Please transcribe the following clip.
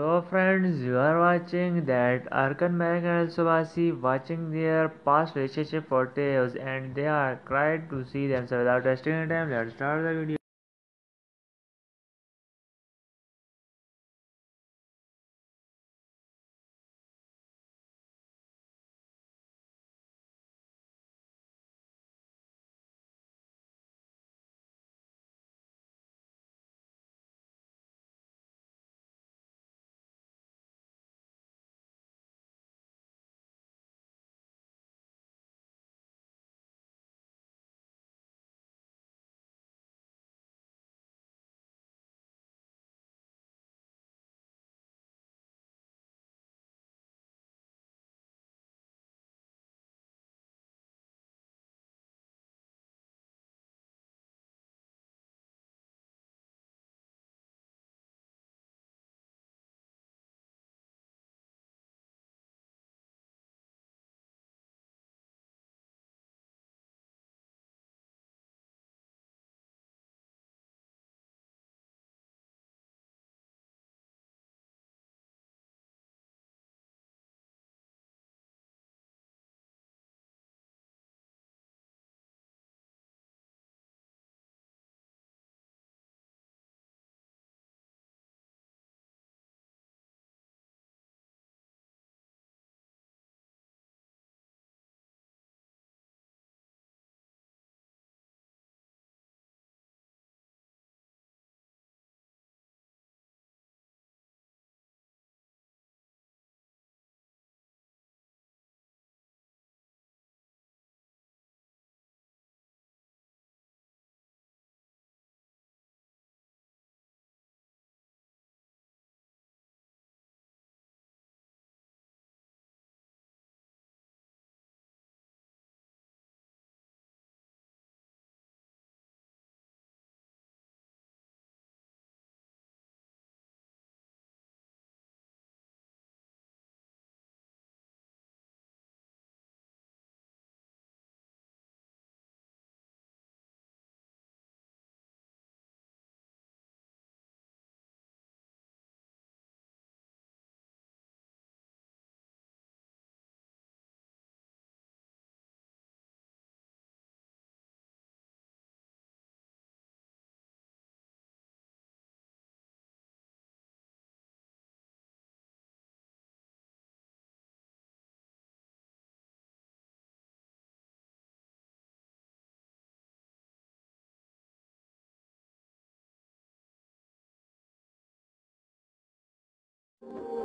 So friends, you are watching that Erkan Meric and Subasi watching their past relationship photos and they are cried to see themselves without wasting time. Let's start the video. you